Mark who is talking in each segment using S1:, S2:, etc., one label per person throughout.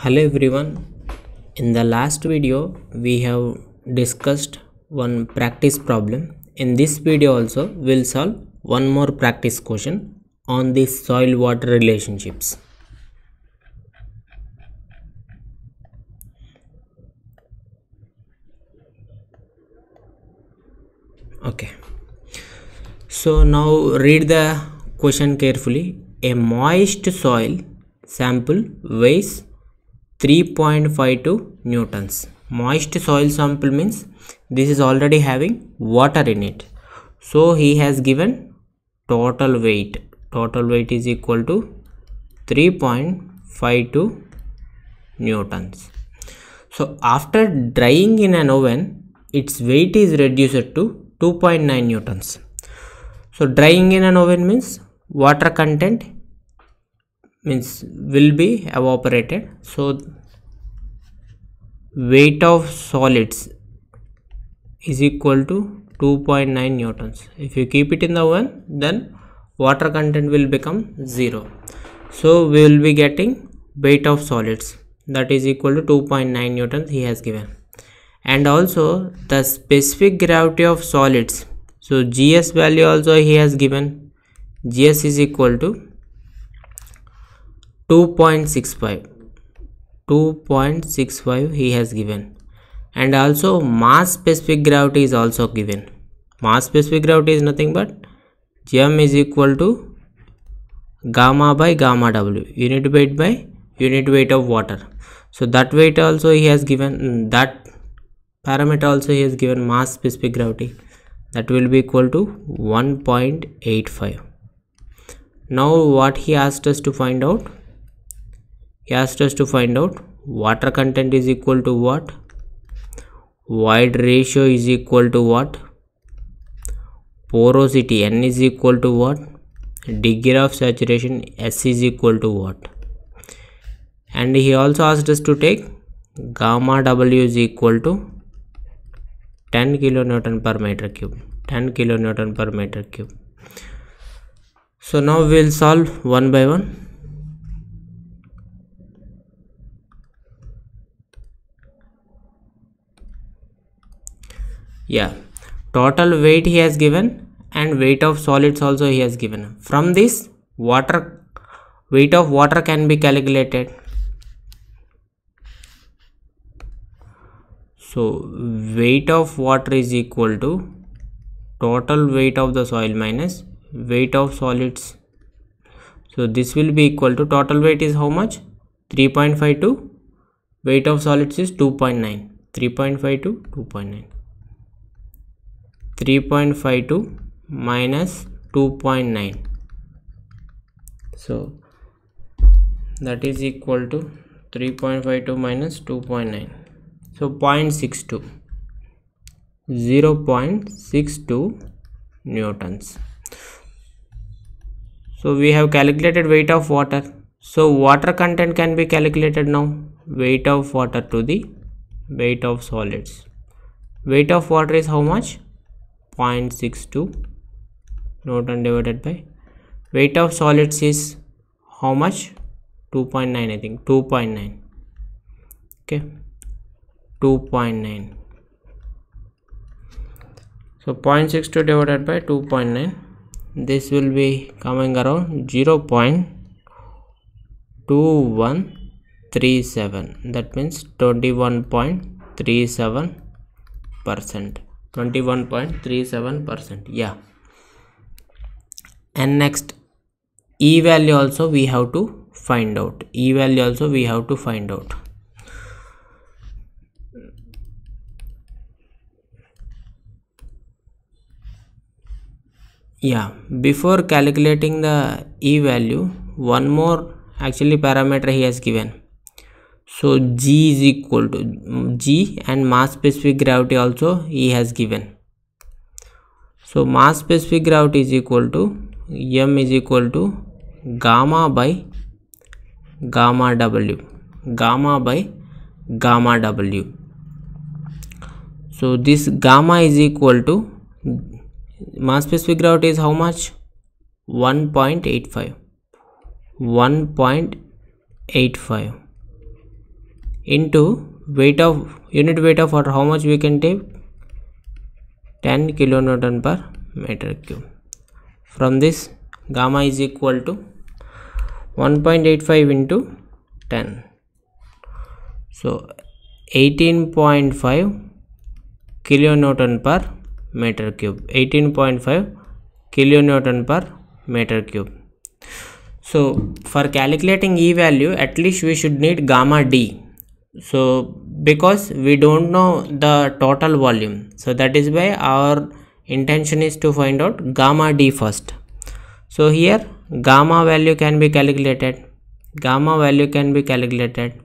S1: hello everyone. In the last video we have discussed one practice problem. In this video also we'll solve one more practice question on the soil water relationships. Okay. So now read the question carefully. A moist soil sample weighs 3.52 newtons. Moist soil sample means this is already having water in it. So he has given total weight. Total weight is equal to 3.52 newtons. So after drying in an oven its weight is reduced to 2.9 newtons. So drying in an oven means water content means will be evaporated. So weight of solids is equal to 2.9 newtons. If you keep it in the oven then water content will become zero. So we will be getting weight of solids. That is equal to 2.9 newtons he has given. And also the specific gravity of solids. So gs value also he has given. Gs is equal to 2.65 2.65 he has given. And also mass specific gravity is also given. Mass specific gravity is nothing but gm is equal to gamma by gamma w unit weight by unit weight of water. So that weight also he has given mm, that parameter also he has given mass specific gravity. That will be equal to 1.85 now what he asked us to find out he asked us to find out water content is equal to what? Void ratio is equal to what? Porosity n is equal to what? Degree of saturation s is equal to what? And he also asked us to take gamma w is equal to 10 kilonewton per meter cube 10 kilonewton per meter cube. So now we'll solve one by one yeah. Total weight he has given and weight of solids also he has given. From this water weight of water can be calculated. So weight of water is equal to total weight of the soil minus weight of solids. So this will be equal to total weight is how much? 3.52 weight of solids is 2.9 3.52 2.9 3.52 minus 2.9 so that is equal to 3.52 minus 2.9 so 0.62 0.62 newtons. So we have calculated weight of water. So water content can be calculated now. Weight of water to the weight of solids. Weight of water is how much 0.62 newton divided by weight of solids is how much? 2.9 i think 2.9 okay 2.9 so 0.62 divided by 2.9 this will be coming around 0 0.2137 that means 21.37 percent 21.37 percent. Yeah. And next e value also we have to find out. E value also we have to find out. Yeah. Before calculating the e value one more actually parameter he has given so g is equal to mm, g and mass specific gravity also he has given. So mass specific gravity is equal to m is equal to gamma by gamma w. Gamma by gamma w. So this gamma is equal to mass specific gravity is how much? 1.85 1.85 into weight of unit weight of water how much we can take? 10 kilonewton per meter cube. From this gamma is equal to 1.85 into 10 so 18.5 kilonewton per meter cube. 18.5 kilonewton per meter cube. So for calculating e value at least we should need gamma d so because we don't know the total volume so that is why our intention is to find out gamma d first. So here gamma value can be calculated gamma value can be calculated.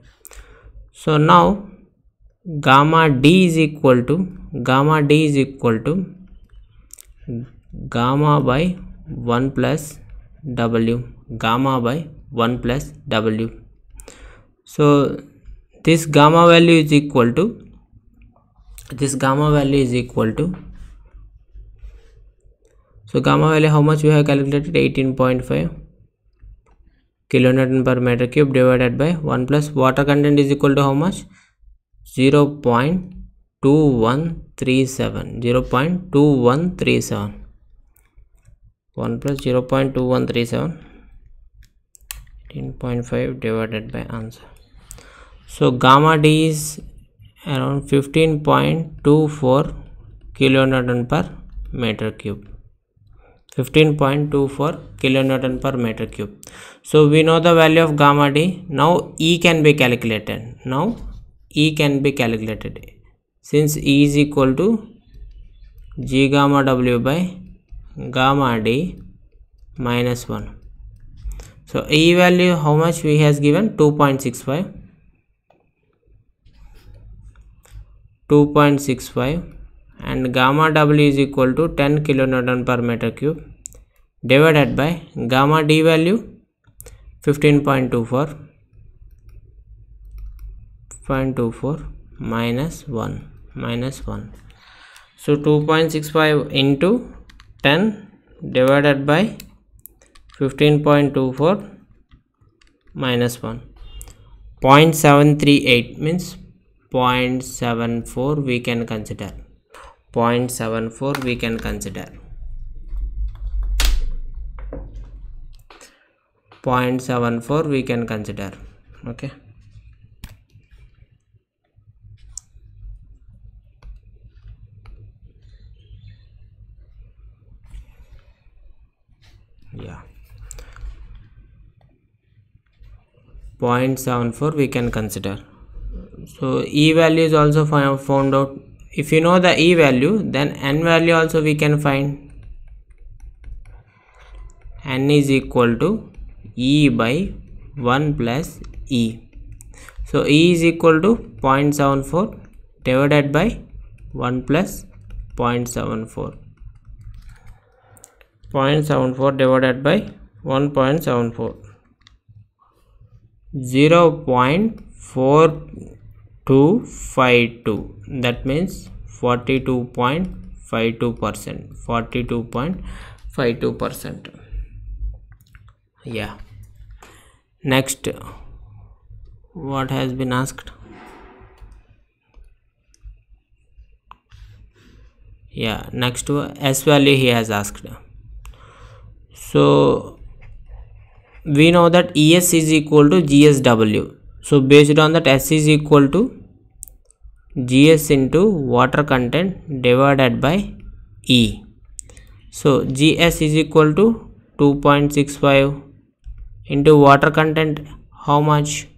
S1: So now gamma d is equal to gamma d is equal to gamma by 1 plus w gamma by 1 plus w. So this gamma value is equal to this gamma value is equal to so gamma value how much we have calculated? 18.5 kilonewton per meter cube divided by 1 plus water content is equal to how much? 0 0.2137 0 0.2137 1 plus 0 0.2137 18.5 divided by answer so gamma d is around 15.24 kilonewton per meter cube. 15.24 kilonewton per meter cube. So we know the value of gamma d. Now e can be calculated. Now e can be calculated. Since e is equal to g gamma w by gamma d minus 1 so e value how much we has given? 2.65 2.65 and gamma w is equal to 10 kilonewton per meter cube divided by gamma d value 15.24 0.24 minus 1 minus 1 so 2.65 into 10 divided by 15.24 minus 1 0.738 means 0.74 we can consider. 0.74 we can consider. 0.74 we can consider okay? Yeah. 0.74 we can consider so e value is also found out. If you know the e value then n value also we can find. N is equal to e by 1 plus e. So e is equal to 0.74 divided by 1 plus 0.74 0.74 divided by 1.74 0.4252 that means 42.52 percent. 42.52 percent. Yeah. Next. What has been asked? Yeah. Next s value he has asked. So we know that es is equal to gsw so based on that s is equal to gs into water content divided by e. So gs is equal to 2.65 into water content how much?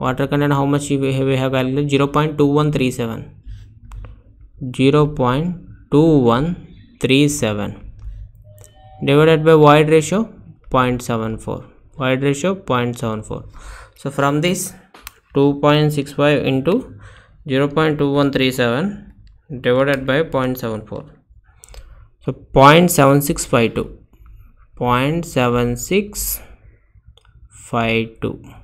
S1: Water content how much we have, calculated? 0 0.2137 0 0.2137 divided by void ratio 0.74 void ratio 0.74 so from this 2.65 into 0 0.2137 divided by 0.74 so 0.7652 0.7652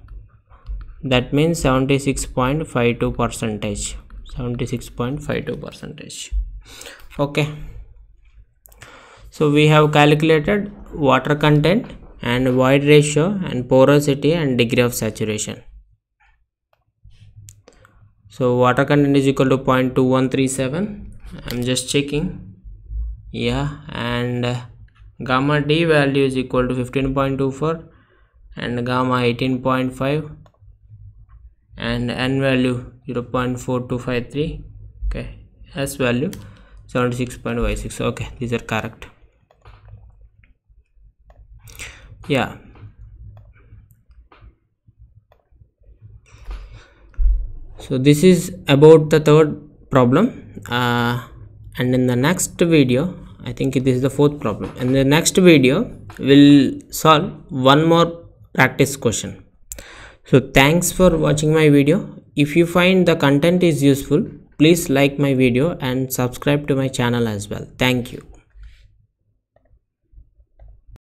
S1: that means 76.52 percentage. 76.52 percentage. Okay. So we have calculated water content and void ratio and porosity and degree of saturation. So water content is equal to 0.2137 i'm just checking. Yeah and gamma d value is equal to 15.24 and gamma 18.5 and n value 0.4253 okay s value 76.56 okay these are correct yeah. So this is about the third problem uh, and in the next video i think this is the fourth problem. In the next video we'll solve one more practice question. So thanks for watching my video. If you find the content is useful please like my video and subscribe to my channel as well. Thank you